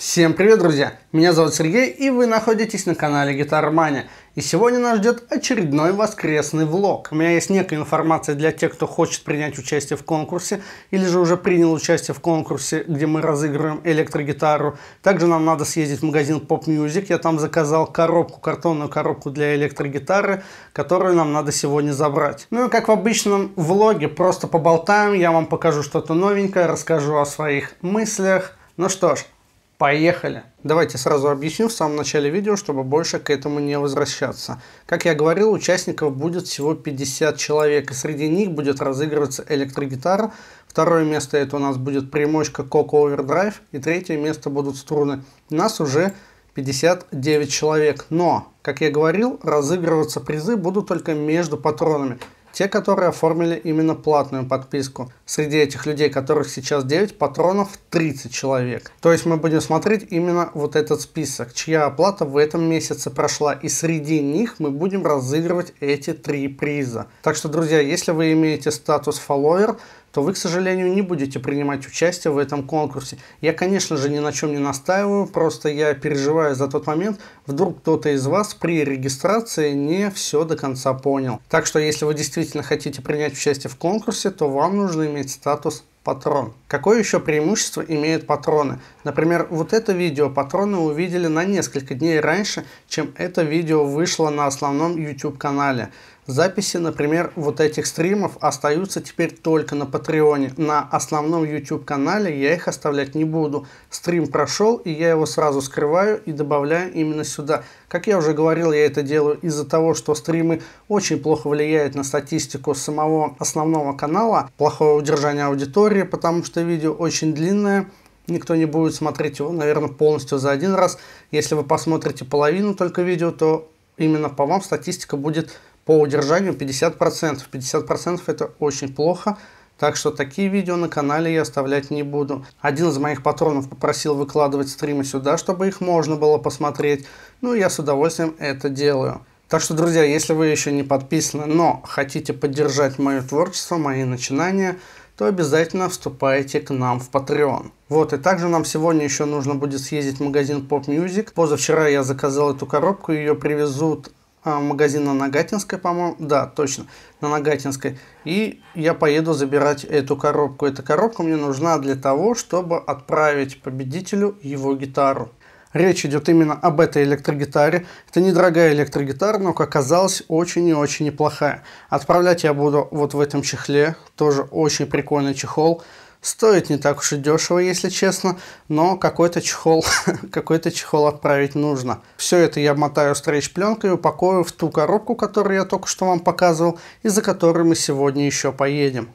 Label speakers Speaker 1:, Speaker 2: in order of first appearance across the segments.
Speaker 1: Всем привет, друзья! Меня зовут Сергей, и вы находитесь на канале Гитармания. И сегодня нас ждет очередной воскресный влог. У меня есть некая информация для тех, кто хочет принять участие в конкурсе, или же уже принял участие в конкурсе, где мы разыгрываем электрогитару. Также нам надо съездить в магазин Pop Music. Я там заказал коробку, картонную коробку для электрогитары, которую нам надо сегодня забрать. Ну и как в обычном влоге, просто поболтаем, я вам покажу что-то новенькое, расскажу о своих мыслях. Ну что ж, Поехали! Давайте сразу объясню в самом начале видео, чтобы больше к этому не возвращаться. Как я говорил, участников будет всего 50 человек, и среди них будет разыгрываться электрогитара. Второе место это у нас будет примочка Coco Overdrive, и третье место будут струны. У нас уже 59 человек, но, как я говорил, разыгрываться призы будут только между патронами. Те, которые оформили именно платную подписку. Среди этих людей, которых сейчас 9, патронов 30 человек. То есть мы будем смотреть именно вот этот список, чья оплата в этом месяце прошла. И среди них мы будем разыгрывать эти три приза. Так что, друзья, если вы имеете статус follower, то вы, к сожалению, не будете принимать участие в этом конкурсе. Я, конечно же, ни на чем не настаиваю, просто я переживаю за тот момент, вдруг кто-то из вас при регистрации не все до конца понял. Так что, если вы действительно хотите принять участие в конкурсе, то вам нужно иметь статус патрон. Какое еще преимущество имеют патроны? Например, вот это видео патроны увидели на несколько дней раньше, чем это видео вышло на основном YouTube канале. Записи, например, вот этих стримов остаются теперь только на Патреоне. На основном YouTube канале я их оставлять не буду. Стрим прошел, и я его сразу скрываю и добавляю именно сюда. Как я уже говорил, я это делаю из-за того, что стримы очень плохо влияют на статистику самого основного канала. Плохое удержание аудитории, потому что видео очень длинное никто не будет смотреть его, наверное, полностью за один раз. Если вы посмотрите половину только видео, то именно по вам статистика будет по удержанию 50%. 50% это очень плохо. Так что такие видео на канале я оставлять не буду. Один из моих патронов попросил выкладывать стримы сюда, чтобы их можно было посмотреть. Ну, я с удовольствием это делаю. Так что, друзья, если вы еще не подписаны, но хотите поддержать мое творчество, мои начинания, то обязательно вступайте к нам в Patreon. Вот, и также нам сегодня еще нужно будет съездить в магазин Pop Music. Позавчера я заказал эту коробку, ее привезут а, магазин на Нагатинской, по-моему. Да, точно, на Нагатинской. И я поеду забирать эту коробку. Эта коробка мне нужна для того, чтобы отправить победителю его гитару. Речь идет именно об этой электрогитаре. Это недорогая электрогитара, но, как оказалось, очень и очень неплохая. Отправлять я буду вот в этом чехле. Тоже очень прикольный чехол. Стоит не так уж и дешево, если честно, но какой-то чехол, какой-то чехол отправить нужно. Все это я мотаю стрейч пленкой и упакую в ту коробку, которую я только что вам показывал, и за которой мы сегодня еще поедем.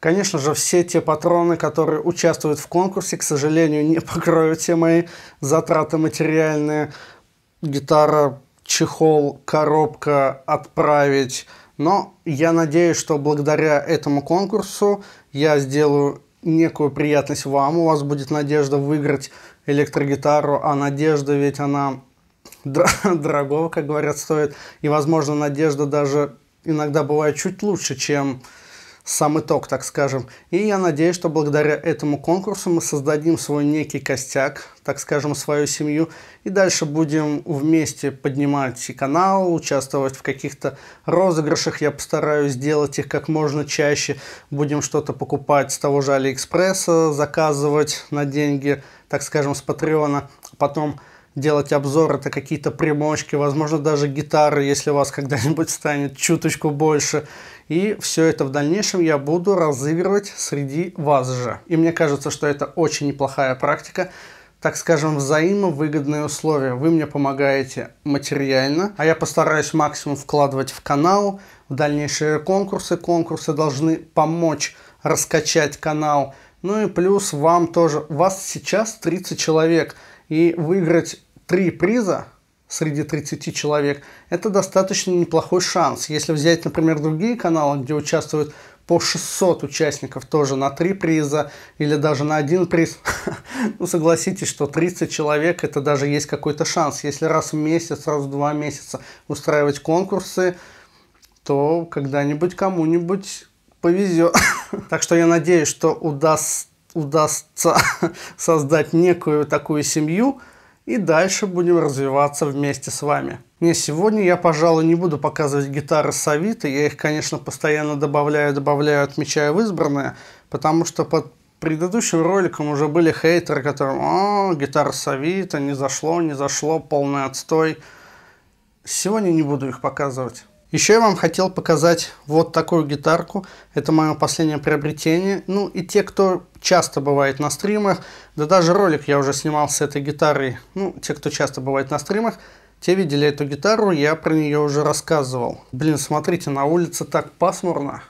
Speaker 1: Конечно же, все те патроны, которые участвуют в конкурсе, к сожалению, не покроют все мои затраты материальные. Гитара, чехол, коробка отправить. Но я надеюсь, что благодаря этому конкурсу я сделаю некую приятность вам. У вас будет надежда выиграть электрогитару, а надежда ведь она дорогого, как говорят, стоит. И, возможно, надежда даже иногда бывает чуть лучше, чем сам итог, так скажем. И я надеюсь, что благодаря этому конкурсу мы создадим свой некий костяк, так скажем, свою семью. И дальше будем вместе поднимать и канал, участвовать в каких-то розыгрышах. Я постараюсь сделать их как можно чаще. Будем что-то покупать с того же Алиэкспресса, заказывать на деньги, так скажем, с Патреона. Потом делать обзор, это какие-то примочки, возможно, даже гитары, если у вас когда-нибудь станет чуточку больше. И все это в дальнейшем я буду разыгрывать среди вас же. И мне кажется, что это очень неплохая практика. так скажем, взаимовыгодные условия. Вы мне помогаете материально, а я постараюсь максимум вкладывать в канал, в дальнейшие конкурсы. Конкурсы должны помочь раскачать канал. Ну и плюс вам тоже, вас сейчас 30 человек, и выиграть 3 приза среди 30 человек, это достаточно неплохой шанс. Если взять, например, другие каналы, где участвуют по 600 участников тоже на 3 приза или даже на один приз, ну согласитесь, что 30 человек это даже есть какой-то шанс. Если раз в месяц, раз в два месяца устраивать конкурсы, то когда-нибудь кому-нибудь повезет. так что я надеюсь, что удаст, удастся создать некую такую семью, и дальше будем развиваться вместе с вами. Не, сегодня я, пожалуй, не буду показывать гитары с. Я их, конечно, постоянно добавляю, добавляю, отмечаю в избранное, потому что под предыдущим роликом уже были хейтеры, которые «О, гитара с не зашло, не зашло, полный отстой». Сегодня не буду их показывать. Еще я вам хотел показать вот такую гитарку. Это мое последнее приобретение. Ну и те, кто часто бывает на стримах, да даже ролик я уже снимал с этой гитарой. Ну, те, кто часто бывает на стримах, те видели эту гитару, я про нее уже рассказывал. Блин, смотрите, на улице так пасмурно.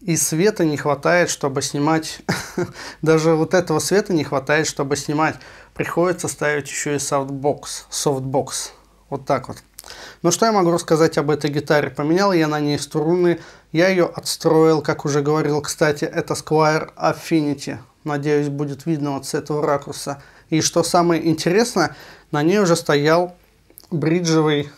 Speaker 1: И света не хватает, чтобы снимать. Даже вот этого света не хватает, чтобы снимать. Приходится ставить еще и софтбокс. Софтбокс. Вот так вот. Ну что я могу рассказать об этой гитаре? Поменял я на ней струны, я ее отстроил, как уже говорил, кстати, это Squier Affinity. Надеюсь, будет видно вот с этого ракурса. И что самое интересное, на ней уже стоял бриджевый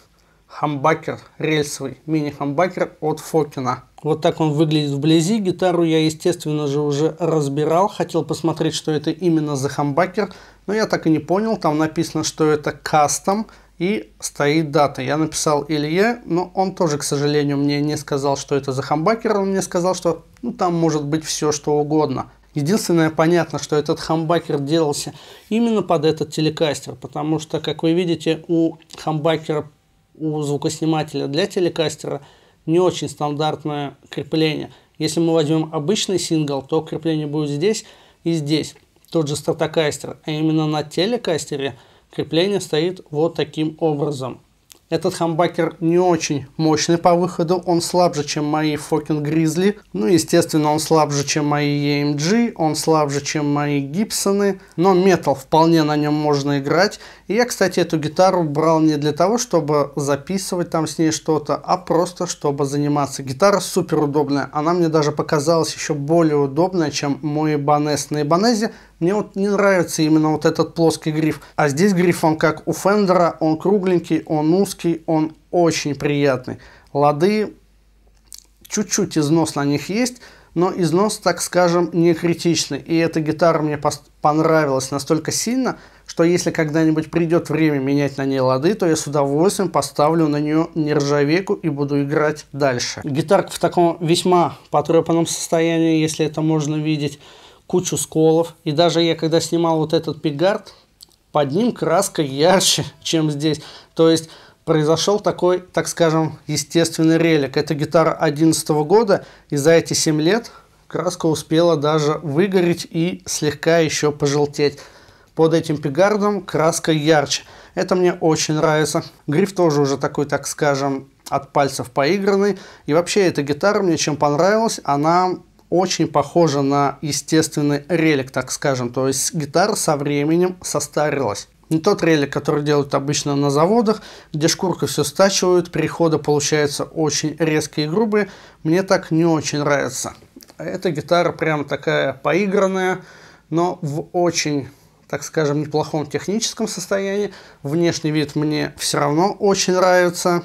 Speaker 1: хамбакер, рельсовый, мини-хамбакер от Фокина. Вот так он выглядит вблизи. Гитару я, естественно же, уже разбирал. Хотел посмотреть, что это именно за хамбакер. Но я так и не понял. Там написано, что это кастом и стоит дата. Я написал Илье, но он тоже, к сожалению, мне не сказал, что это за хамбакер. Он мне сказал, что ну, там может быть все, что угодно. Единственное, понятно, что этот хамбакер делался именно под этот телекастер, потому что, как вы видите, у хамбакера, у звукоснимателя для телекастера не очень стандартное крепление. Если мы возьмем обычный сингл, то крепление будет здесь и здесь. Тот же стратокастер, а именно на телекастере – Крепление стоит вот таким образом. Этот хамбакер не очень мощный по выходу, он слабже, чем мои Фокин Гризли. Ну, естественно, он слабже, чем мои EMG, он слабже, чем мои Гибсоны. Но метал вполне на нем можно играть. И я, кстати, эту гитару брал не для того, чтобы записывать там с ней что-то, а просто чтобы заниматься. Гитара супер удобная. Она мне даже показалась еще более удобная, чем мой Ibanez. На Ibanez мне вот не нравится именно вот этот плоский гриф. А здесь гриф, он как у Фендера, он кругленький, он узкий, он очень приятный. Лады, чуть-чуть износ на них есть, но износ, так скажем, не критичный. И эта гитара мне понравилась настолько сильно, что если когда-нибудь придет время менять на ней лады, то я с удовольствием поставлю на нее нержавейку и буду играть дальше. Гитарка в таком весьма потрепанном состоянии, если это можно видеть, кучу сколов. И даже я когда снимал вот этот пигард, под ним краска ярче, чем здесь. То есть произошел такой, так скажем, естественный релик. Это гитара 2011 года, и за эти 7 лет краска успела даже выгореть и слегка еще пожелтеть. Под этим пегардом краска ярче. Это мне очень нравится. Гриф тоже уже такой, так скажем, от пальцев поигранный. И вообще эта гитара мне чем понравилась, она очень похожа на естественный релик, так скажем. То есть гитара со временем состарилась. Не тот релик, который делают обычно на заводах, где шкурка все стачивают, переходы получаются очень резкие и грубые. Мне так не очень нравится. Эта гитара прям такая поигранная, но в очень, так скажем, неплохом техническом состоянии. Внешний вид мне все равно очень нравится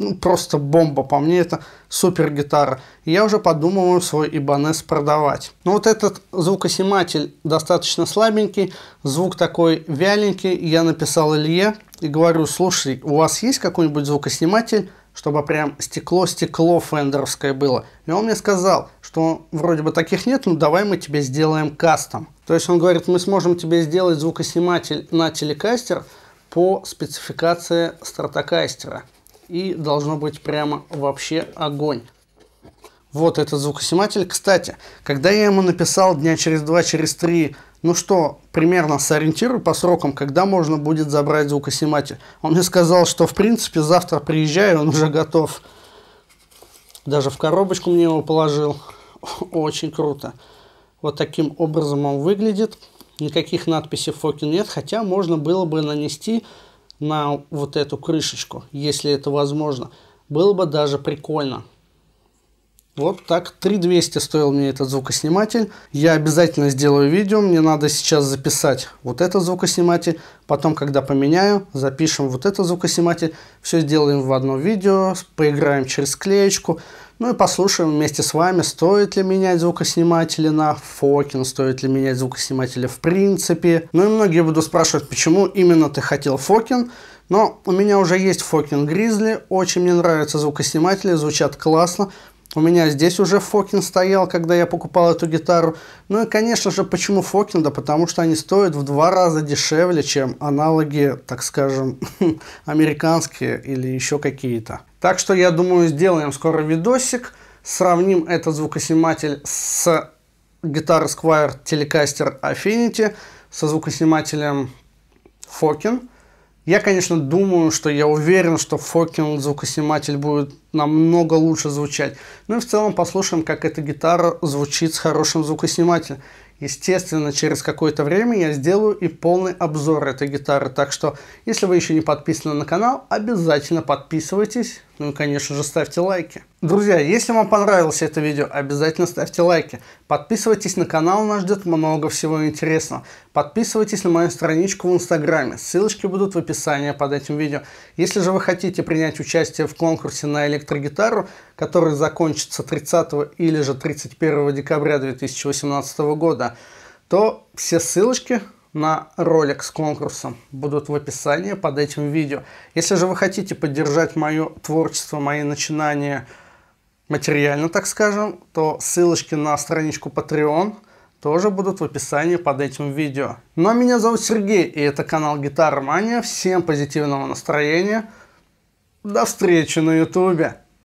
Speaker 1: ну, просто бомба. По мне это супер гитара. Я уже подумываю свой Ibanez продавать. Но вот этот звукосниматель достаточно слабенький, звук такой вяленький. Я написал Илье и говорю, слушай, у вас есть какой-нибудь звукосниматель, чтобы прям стекло-стекло фендеровское было. И он мне сказал, что вроде бы таких нет, ну давай мы тебе сделаем кастом. То есть он говорит, мы сможем тебе сделать звукосниматель на телекастер по спецификации стратокастера и должно быть прямо вообще огонь. Вот этот звукосниматель. Кстати, когда я ему написал дня через два, через три ну что, примерно сориентируй по срокам, когда можно будет забрать звукосниматель. Он мне сказал, что в принципе завтра приезжаю, он уже готов. Даже в коробочку мне его положил. Очень круто. Вот таким образом он выглядит. Никаких надписей Фокин нет, хотя можно было бы нанести на вот эту крышечку, если это возможно. Было бы даже прикольно. Вот так, 3200 стоил мне этот звукосниматель. Я обязательно сделаю видео, мне надо сейчас записать вот этот звукосниматель. Потом, когда поменяю, запишем вот этот звукосниматель. Все сделаем в одно видео, поиграем через клеечку. Ну и послушаем вместе с вами, стоит ли менять звукосниматели на Фокин, стоит ли менять звукосниматели в принципе. Ну и многие будут спрашивать, почему именно ты хотел Фокин. Но у меня уже есть Фокин Grizzly, очень мне нравятся звукосниматели, звучат классно. У меня здесь уже Фокин стоял, когда я покупал эту гитару. Ну и, конечно же, почему Фокин? Да потому что они стоят в два раза дешевле, чем аналоги, так скажем, американские или еще какие-то. Так что, я думаю, сделаем скоро видосик, сравним этот звукосниматель с гитарой Squire Telecaster Affinity, со звукоснимателем Фокин. Я, конечно, думаю, что я уверен, что Фокин звукосниматель будет намного лучше звучать. Ну и в целом послушаем, как эта гитара звучит с хорошим звукоснимателем. Естественно, через какое-то время я сделаю и полный обзор этой гитары. Так что, если вы еще не подписаны на канал, обязательно подписывайтесь. Ну и, конечно же, ставьте лайки. Друзья, если вам понравилось это видео, обязательно ставьте лайки. Подписывайтесь на канал, нас ждет много всего интересного. Подписывайтесь на мою страничку в инстаграме, ссылочки будут в описании под этим видео. Если же вы хотите принять участие в конкурсе на электрогитару, который закончится 30 или же 31 декабря 2018 года, то все ссылочки на ролик с конкурсом будут в описании под этим видео. Если же вы хотите поддержать мое творчество, мои начинания материально, так скажем, то ссылочки на страничку Patreon тоже будут в описании под этим видео. Ну а меня зовут Сергей, и это канал Гитара Мания. Всем позитивного настроения. До встречи на ютубе.